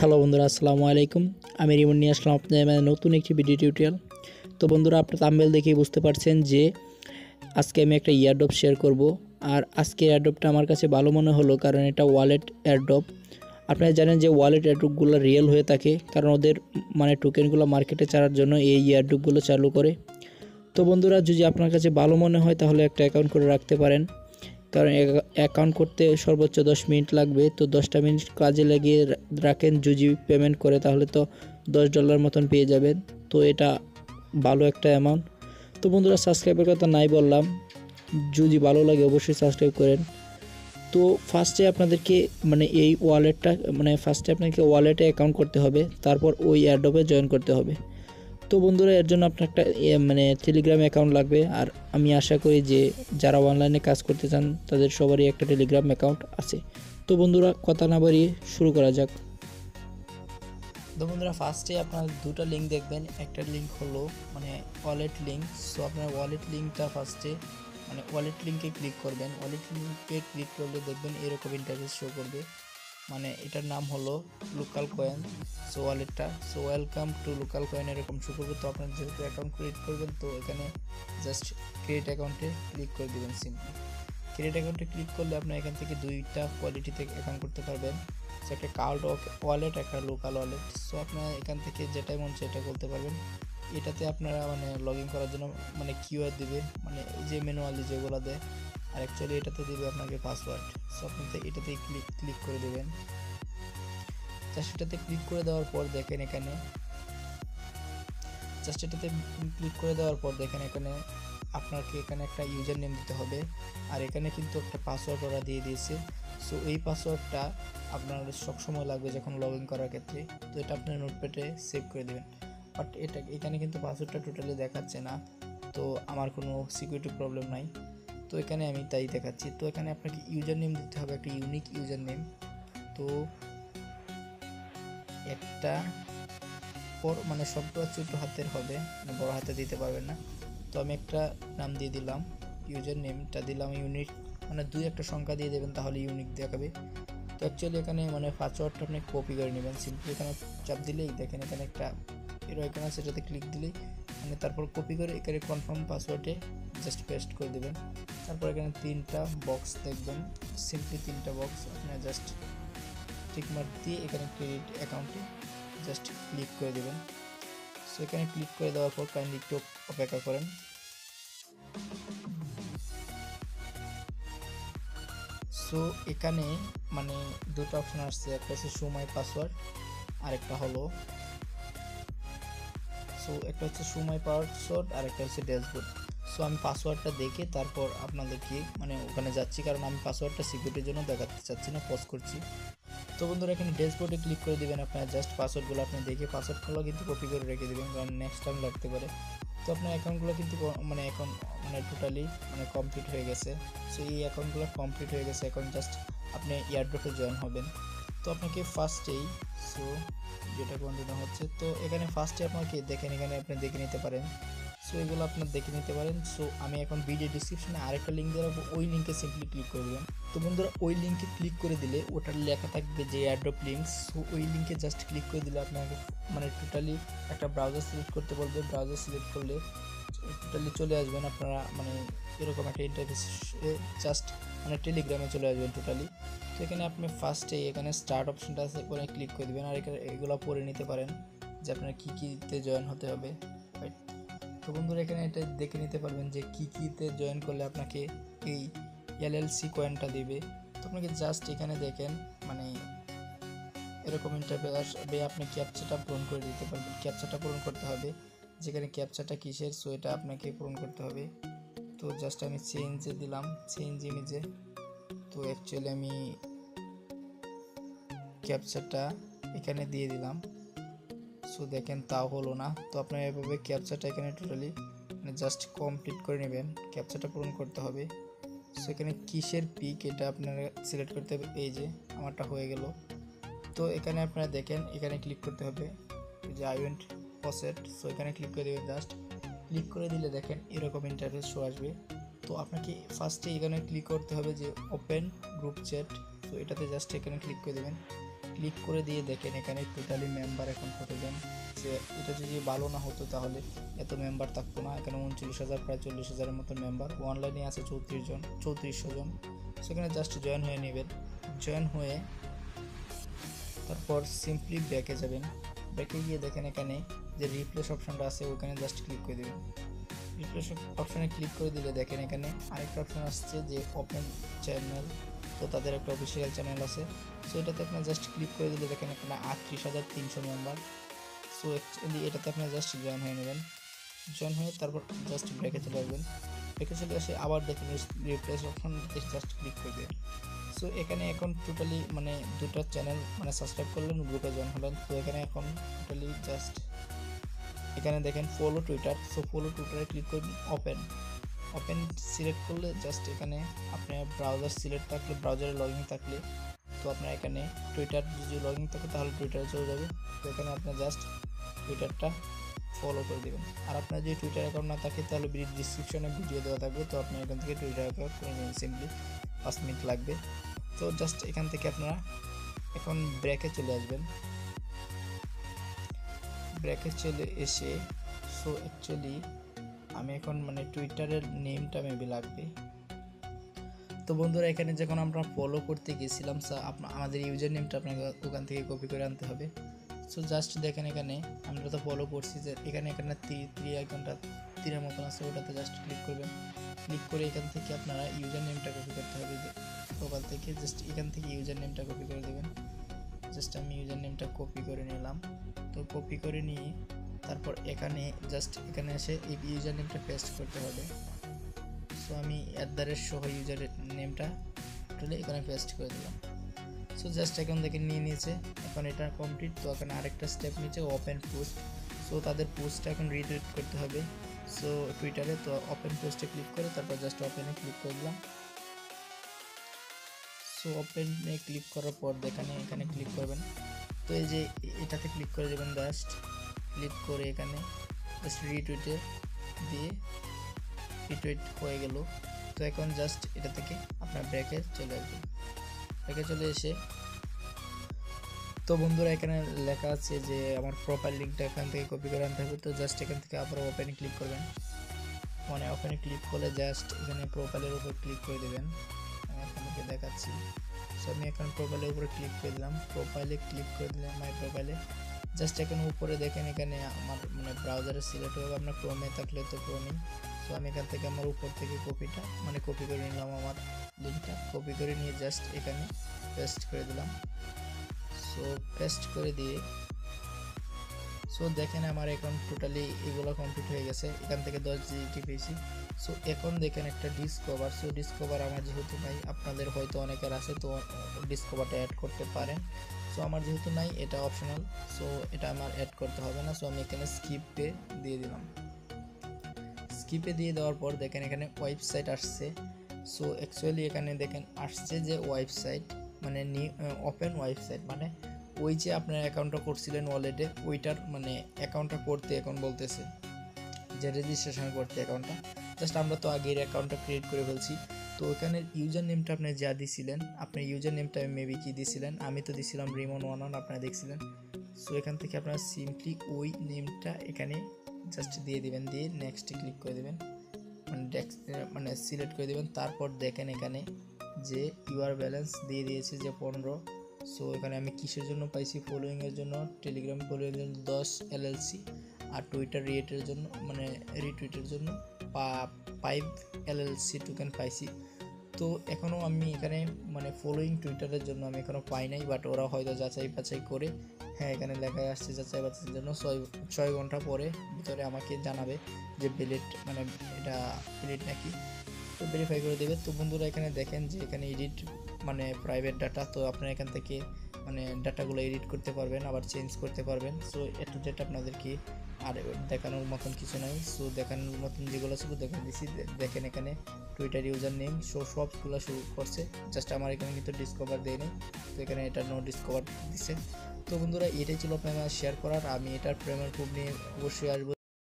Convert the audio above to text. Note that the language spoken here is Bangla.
হ্যালো বন্ধুরা, আসসালামু আলাইকুম। আমি রিমন নিয়ে আসলাম আপনাদের নতুন একটি ভিডিও টিউটোরিয়াল তো বন্ধুরা, আপনার তাম্বেল দেখেই বুঝতে পারছেন যে আজকে আমি একটা ইয়ারড্রপ শেয়ার করব। আর আজকে এয়ারড্রপটা আমার কাছে ভালো মনে হলো কারণ এটা ওয়ালেট এয়ারড্রপ আপনারা জানেন যে ওয়ালেট এয়ারড্রপগুলো রিয়েল হয়ে থাকে, কারণ ওদের মানে টোকেনগুলো মার্কেটে ছাড়ার জন্য এই ইয়ারড্রপগুলো চালু করে। তো বন্ধুরা, যদি আপনার কাছে ভালো মনে হয় তাহলে একটা অ্যাকাউন্ট করে রাখতে পারেন। কারণ অ্যাকাউন্ট করতে সর্বোচ্চ দশ মিনিট লাগবে। তো দশটা মিনিট কাজে লাগিয়ে রাখেন জুজি পেমেন্ট করে তাহলে তো দশ ডলার মতন পেয়ে যাবেন। তো এটা ভালো একটা অ্যামাউন্ট তো বন্ধুরা সাবস্ক্রাইবের কথা নাই বললাম। যদি ভালো লাগে অবশ্যই সাবস্ক্রাইব করেন। তো ফার্স্টে আপনাদেরকে মানে এই ওয়ালেটটা মানে ফার্স্টে আপনাকে ওয়ালেটে অ্যাকাউন্ট করতে হবে। তারপর ওই অ্যাডোবে জয়েন করতে হবে। তো বন্ধুরা, এর জন্য আপনার একটা মানে টেলিগ্রাম অ্যাকাউন্ট লাগবে। আর আমি আশা করি যে, যারা অনলাইনে কাজ করতে চান, তাদের সবারই একটা টেলিগ্রাম অ্যাকাউন্ট আছে। তো বন্ধুরা, কথা না বাড়িয়ে শুরু করা যাক। তো বন্ধুরা ফার্স্টে আপনার দুটো লিঙ্ক দেখবেন। একটা লিঙ্ক হলো মানে ওয়ালেট লিঙ্ক সো আপনার ওয়ালেট লিঙ্কটা ফার্স্টে মানে ওয়ালেট লিঙ্কে ক্লিক করবেন। ওয়ালেট লিঙ্কে ক্লিক করলে দেখবেন এরকম ইন্টারফেস শো করবে। মানে এটার নাম হলো লোকাল কয়েন সো ওয়ালেটটা so welcome to local coin এরকম শো করবে তো আপনার যেহেতু অ্যাকাউন্ট ক্রিয়েট করবেন, তো এখানে জাস্ট ক্রিয়েট অ্যাকাউন্টে ক্লিক করে দেবেন সিম্পলি ক্রিয়েট অ্যাকাউন্টে ক্লিক করলে আপনি এখান থেকে দুইটা কোয়ালিটি থেকে অ্যাকাউন্ট করতে পারবেন। একটা কার্ড ওয়ালেট একটা লোকাল ওয়ালেট সো আপনার এখান থেকে যেটাই মন এটা করতে পারবেন। এটাতে আপনারা মানে লগ ইন করার জন্য মানে কিউআর দিবে। মানে যে ম্যানুয়ালি যেগুলো দেয় আর অ্যাকচুয়ালি এটাতে দিবে আপনাকে পাসওয়ার্ড সো আপনি এটাতে ক্লিক ক্লিক করে দেবেন। জাস্ট এটাতে ক্লিক করে দেওয়ার পর দেখেন এখানে। জাস্ট এটাতে ক্লিক করে দেওয়ার পর দেখেন এখানে আপনাকে এখানে একটা ইউজার নেম দিতে হবে। আর এখানে কিন্তু একটা পাসওয়ার্ড ওরা দিয়ে দিয়েছে। সো এই পাসওয়ার্ডটা আপনার সবসময় লাগবে যখন লগ ইন করার ক্ষেত্রে। তো এটা আপনার নোটপ্যাডে সেভ করে দেবেন। বাট এটা, এখানে কিন্তু পাসওয়ার্ডটা টোটালি দেখাচ্ছে না। তো আমার কোনো সিকিউরিটি প্রবলেম নাই। তো এখানে আমি তাই দেখাচ্ছি। তো এখানে আপনাকে ইউজার নেম দিতে হবে, একটা ইউনিক ইউজার নেম তো একটা পর মানে শব্দ ছোট হাতের হবে মানে বড় হাতে দিতে পারবেন না। তো আমি একটা নাম দিয়ে দিলাম ইউজার নেমটা দিলাম ইউনিক মানে দুই একটা সংখ্যা দিয়ে দেবেন, তাহলে ইউনিক দেখাবে। তো অ্যাকচুয়ালি এখানে মানে পাসওয়ার্ডটা আপনি কপি করে নেবেন। সিম্পলি এখানে চাপ দিলেই দেখেন, এখানে একটা এর এখানে সেটাতে ক্লিক দিলেই মানে তারপর কপি করে এখানে কনফার্ম পাসওয়ার্ডে জাস্ট পেস্ট করে দেবেন। তারপর এখানে তিনটা বক্স দেখবেন। সিম্পলি তিনটা বক্স আপনার জাস্ট টিকমার্ক দিয়ে এখানে ক্রেডিট অ্যাকাউন্টে জাস্ট ক্লিক করে দেবেন। সো এখানে ক্লিক করে দেওয়ার পর কাইন্ডলি একটু অপেক্ষা করেন। সো এখানে মানে দুটো অপশন আসছে। একটা হচ্ছে সুমাই পাসওয়ার্ড আর একটা হলো সো একটা হচ্ছে সুমাই পাসওয়ার্ড আর একটা হচ্ছে ড্যাশবোর্ড সো আমি পাসওয়ার্ডটা দেখে তারপর আপনাদেরকে মানে ওখানে যাচ্ছি, কারণ আমি পাসওয়ার্ডটা সিকিউরিটির জন্য দেখাতে চাচ্ছি না পজ করছি। তো বন্ধুরা, এখানে ড্যাশবোর্ডে ক্লিক করে দেবেন আপনারা জাস্ট পাসওয়ার্ডগুলো আপনি দেখে পাসওয়ার্ডগুলো কিন্তু কপি করে রেখে দেবেন, কারণ নেক্সট টাইম লাগতে পারে। তো আপনার অ্যাকাউন্টগুলো কিন্তু মানে এখন মানে টোটালি মানে কমপ্লিট হয়ে গেছে। সো এই অ্যাকাউন্টগুলো কমপ্লিট হয়ে গেছে, এখন জাস্ট আপনি ইয়ারড্রপে জয়েন হবেন। তো আপনাকে ফার্স্টেই সো যেটা কন্টিনিউ হচ্ছে, তো এখানে ফার্স্টে আপনাকে দেখেন, এখানে আপনি দেখে নিতে পারেন। সো এগুলো আপনার দেখে নিতে পারেন। সো আমি এখন ভিডিও ডিসক্রিপশনে আরেকটা লিঙ্ক দিয়ে রাখব। ওই লিঙ্কে সিম্পলি ক্লিক করে দেবেন। তো বন্ধুরা, ওই লিঙ্কে ক্লিক করে দিলে ওটার লেখা থাকবে যে অ্যাড্রপ লিঙ্ক সো ওই লিঙ্কে জাস্ট ক্লিক করে দিলে আপনাকে মানে টোটালি একটা ব্রাউজার সিলেক্ট করতে বলবে। ব্রাউজার সিলেক্ট করলে টোটালি চলে আসবেন আপনারা মানে এরকম একটা ইন্টারফেসে জাস্ট মানে টেলিগ্রামে চলে আসবেন টোটালি তো এখানে আপনি ফার্স্টে এখানে স্টার্ট অপশনটা আছে, ওখানে ক্লিক করে দেবেন। আর এখানে এগুলো পড়ে নিতে পারেন যে আপনার কী কীতে জয়েন হতে হবে? তো বন্ধুরা, এখানে এটা দেখে নিতে পারবেন যে কী কীতে জয়েন করলে আপনাকে এই এলএলসি কয়েনটা দিবে। তো আপনাকে জাস্ট এখানে দেখেন মানে এরকম ইন্টারভিউ আসবে, আপনি ক্যাপচাটা পূরণ করে দিতে পারবেন। ক্যাপচাটা পূরণ করতে হবে। যেখানে ক্যাপচাটা কিসের সো এটা আপনাকে পূরণ করতে হবে। তো জাস্ট আমি চেঞ্জে দিলাম চেঞ্জ ইমেজে তো অ্যাকচুয়ালি আমি ক্যাপচারটা এখানে দিয়ে দিলাম। সো দেখেন তাও হলো না। তো আপনার এভাবে ক্যাপচাটা এখানে টোটালি মানে জাস্ট কমপ্লিট করে নেবেন। ক্যাপচাটা পূরণ করতে হবে। সো এখানে কিসের পিক এটা আপনারা সিলেক্ট করতে হবে? এই যে, আমারটা হয়ে গেল। তো এখানে আপনারা দেখেন, এখানে ক্লিক করতে হবে। যে আই ওয়েন্ট পসেট সো এখানে ক্লিক করে দেবেন জাস্ট ক্লিক করে দিলে দেখেন, এরকম ইন্টারফেস শো আসবে। তো আপনাকে ফার্স্টে এখানে ক্লিক করতে হবে যে ওপেন গ্রুপ চ্যাট তো এটাতে জাস্ট এখানে ক্লিক করে দেবেন। ক্লিক করে দিয়ে দেখেন এখানে টোটালি মেম্বার এখন কতজন যে এটা যদি ভালো না হতো তাহলে এত মেম্বার থাকতো না। এখানে উনচল্লিশ হাজার, প্রায় চল্লিশ হাজারের মতো মেম্বার অনলাইনে আছে চৌত্রিশ জন, চৌত্রিশশো জন। সেখানে জাস্ট জয়েন হয়ে নেবেন। জয়েন হয়ে তারপর সিম্পলি ব্যাকে যাবেন। ব্যাকে গিয়ে দেখেন এখানে যে রিপ্লেস অপশনটা আছে, ওখানে জাস্ট ক্লিক করে দেবেন। রিপ্লেস অপশনে ক্লিক করে দিলে দেখেন এখানে আরেকটা অপশন আসছে যে ওপেন চ্যানেল তো তাদের একটা অফিসিয়াল চ্যানেল আছে। সো এটাতে আপনার জাস্ট ক্লিক করে দিলে দেখেন এখানে আটত্রিশ হাজার তিনশো মেম্বার সো অ্যাকচুয়ালি এটাতে আপনার জাস্ট জয়েন হয়ে নেবেন। জয়েন হয়ে তারপর জাস্ট ব্রেকে চলে আসবেন। ব্রেকে চলে আসে আবার দেখেন রিপ্লেস অপশন জাস্ট ক্লিক করে দেবেন। সো এখানে এখন টোটালি মানে দুটো চ্যানেল মানে সাবস্ক্রাইব করলেন গ্রুপে জয়েন হলেন। তো এখানে এখন টোটালি জাস্ট এখানে দেখেন ফলো টুইটার সো ফলো টুইটারে ক্লিক করবেন ওপেন ওপেন সিলেক্ট করলে জাস্ট এখানে আপনার ব্রাউজার সিলেক্ট থাকলে ব্রাউজারে লগ ইন থাকলে, তো আপনার এখানে টুইটার যদি লগ ইন থাকে তাহলে টুইটারে চলে যাবে। তো এখানে আপনার জাস্ট টুইটারটা ফলো করে দেবেন। আর আপনার যদি টুইটার অ্যাকাউন্ট না থাকে তাহলে ডিসক্রিপশনে ভিডিও দেওয়া থাকবে। তো আপনি এখান থেকে টুইটার অ্যাকাউন্ট করে নেবেন সিম্পলি পাঁচ মিনিট লাগবে। তো জাস্ট এখান থেকে আপনারা এখন ব্রেকে চলে আসবেন। ব্রেকে চলে এসে সো অ্যাকচুয়ালি আমি এখন মানে টুইটারের নেমটা মেবি লাগবে। তো বন্ধুরা, এখানে যখন আমরা ফলো করতে গেছিলাম আমাদের ইউজার নেমটা আপনাকে ওখান থেকে কপি করে আনতে হবে। সো জাস্ট দেখেন এখানে, আমরা তো ফলো করছি যে এখানে এখানে তীর আইকনটা তীরের মতন আছে, ওটাতে জাস্ট ক্লিক করবেন। ক্লিক করে এখান থেকে আপনারা ইউজার নেমটা কপি করতে হবে ওখান থেকে জাস্ট এখান থেকে ইউজার নেমটা কপি করে দেবেন। জাস্ট আমি ইউজার নেমটা কপি করে নিলাম। তো কপি করে নিয়ে তারপর এখানে জাস্ট এখানে এসে এই ইউজার নেমটা পেস্ট করতে হবে। সো আমি অ্যাট দ্য রেট সহ ইউজার নেমটা টোটালি এখানে পেস্ট করে দিলাম। সো জাস্ট এখন দেখে নিয়ে নিয়েছে। এখন এটা কমপ্লিট তো এখানে আরেকটা স্টেপ নিয়েছে ওপেন পোস্ট সো তাদের পোস্টটা এখন রিটুইট করতে হবে। সো টুইটারে তো ওপেন পোস্টে ক্লিক করে তারপর জাস্ট ওপেনে ক্লিক করে দিলাম। সো ওপেনে ক্লিক করার পর দেখানে এখানে ক্লিক করবেন। তো এই যে এটাতে ক্লিক করে দেবেন জাস্ট ক্লিক করে এখানে জাস্ট রিটুইটে দিয়ে রিটুইট হয়ে গেল। তো এখন জাস্ট এটা থেকে আপনার ব্রেকে চলে আসবেন ব্রেকে চলে এসে তো বন্ধুরা, এখানে লেখা আছে যে আমার প্রোফাইল লিঙ্কটা এখান থেকে কপি করে আনতে হবে। তো জাস্ট এখান থেকে আবার ওপেনে ক্লিক করবেন। মানে ওপেনে ক্লিক করলে জাস্ট এখানে প্রোফাইলের উপর ক্লিক করে দেবেন। আপনাকে দেখাচ্ছি। সো আমি এখন প্রোফাইলের উপরে ক্লিক করে দিলাম। প্রোফাইলে ক্লিক করে দিলাম মাই প্রোফাইলে জাস্ট এখন উপরে দেখেন এখানে আমার মানে ব্রাউজারে সিলেক্ট হবে আপনার ক্রোমে থাকলে তো ক্রোমে সো আমি এখান থেকে আমার উপর থেকে কপিটা মানে কপি করে নিলাম আমার লিঙ্কটা কপি করে নিয়ে জাস্ট এখানে পেস্ট করে দিলাম। সো পেস্ট করে দিয়ে সো দেখেন আমার এখন টোটালি এগুলো কমপ্লিট হয়ে গেছে, এখান থেকে দশ জিটি পেয়েছি। সো এখন দেখেন একটা ডিসকভার সো ডিসকভার আমার যেহেতু নাই আপনাদের হয়তো অনেকের আছে, তো ডিসকভারটা অ্যাড করতে পারেন। সো আমার যেহেতু নাই, এটা অপশনাল সো এটা আমার অ্যাড করতে হবে না সো আমি এখানে স্কিপে দিয়ে দিলাম। স্কিপে দিয়ে দেওয়ার পর দেখেন এখানে ওয়েবসাইট আসছে সো অ্যাকচুয়ালি এখানে দেখেন আসছে যে ওয়েবসাইট মানে ওপেন ওয়েবসাইট মানে ওই যে আপনার অ্যাকাউন্টটা করছিলেন ওয়ালেটে ওইটার মানে অ্যাকাউন্টটা করতে এখন বলতেছে, যে রেজিস্ট্রেশন করতে অ্যাকাউন্টটা জাস্ট আমরা তো আগের অ্যাকাউন্টটা ক্রিয়েট করে ফেলছি তো ওখানে ইউজার নেমটা আপনি যা দিছিলেন আপনার ইউজার নেমটা মেবি কি দিছিলেন? আমি তো দিছিলাম রিমন ওয়ান ওয়ান আপনারা দেখছিলেন। সো এখান থেকে আপনারা সিম্পলি ওই নেমটা এখানে জাস্ট দিয়ে দিবেন, দিয়ে নেক্সটে ক্লিক করে দেবেন। মানে মানে সিলেক্ট করে দেবেন। তারপর দেখেন এখানে যে ইউআর ব্যালেন্স দিয়ে দিয়েছে যে পনেরো। সো এখানে আমি কিসের জন্য পাইছি? ফলোয়িংয়ের জন্য টেলিগ্রাম ফলোয়িংয়ের জন্য, দশ এলএলসি আর টুইটার রিয়েটের জন্য মানে রিটুইটের জন্য। ফাইভ এলএলসি টোকেন পাইছি। তো এখনও আমি এখানে মানে ফলোয়িং টুইটারের জন্য আমি এখনও পাই নাই বাট ওরা হয়তো যাচাই বাছাই করে হ্যাঁ এখানে লেখায় আসছে যাচাই বাছাইয়ের জন্য। ছয় ছয় ঘণ্টা পরে ভিতরে আমাকে জানাবে যে বিলেট মানে এটা বিলেট নাকি। তো ভেরিফাই করে দেবে। তো বন্ধুরা এখানে দেখেন যে এখানে এডিট মানে প্রাইভেট ডাটা তো আপনারা এখান থেকে মানে ডাটাগুলো এডিট করতে পারবেন, আবার চেঞ্জ করতে পারবেন। সো এটু যেটা আপনাদেরকে আর দেখানোর মতন কিছু নাই। সো দেখানোর মতন যেগুলো ছিল দেখে দিছি। দেখেন এখানে টুইটার ইউজার নেম শো সবগুলো শুরু করছে। জাস্ট আমার এখানে কিন্তু ডিসকভার দেয় নেই তো এখানে এটা নো ডিসকভার দিছে। তো বন্ধুরা, এটাই ছিল প্রেমার শেয়ার করার। আমি এটার প্রেমের খুব নিয়ে অবশ্যই আসব।